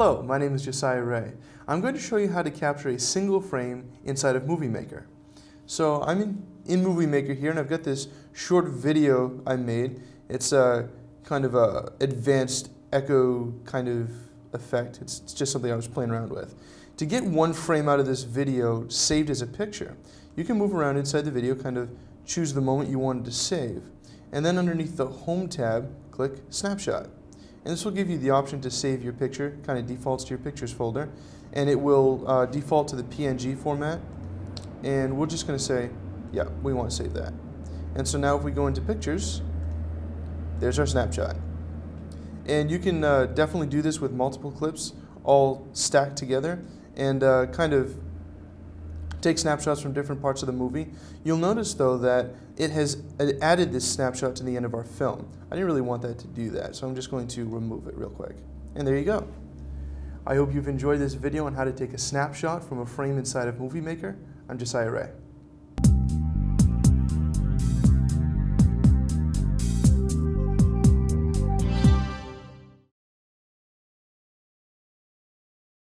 Hello, my name is Josiah Rea. I'm going to show you how to capture a single frame inside of Movie Maker. So I'm in, in Movie Maker here and I've got this short video I made. It's a kind of a advanced echo kind of effect. It's, it's just something I was playing around with. To get one frame out of this video saved as a picture, you can move around inside the video, kind of choose the moment you wanted to save. And then underneath the Home tab, click Snapshot. And this will give you the option to save your picture, kind of defaults to your pictures folder. And it will uh, default to the PNG format. And we're just going to say, yeah, we want to save that. And so now if we go into pictures, there's our snapshot. And you can uh, definitely do this with multiple clips all stacked together and uh, kind of take snapshots from different parts of the movie. You'll notice though that it has added this snapshot to the end of our film. I didn't really want that to do that, so I'm just going to remove it real quick. And there you go. I hope you've enjoyed this video on how to take a snapshot from a frame inside of Movie Maker. I'm Josiah Rea.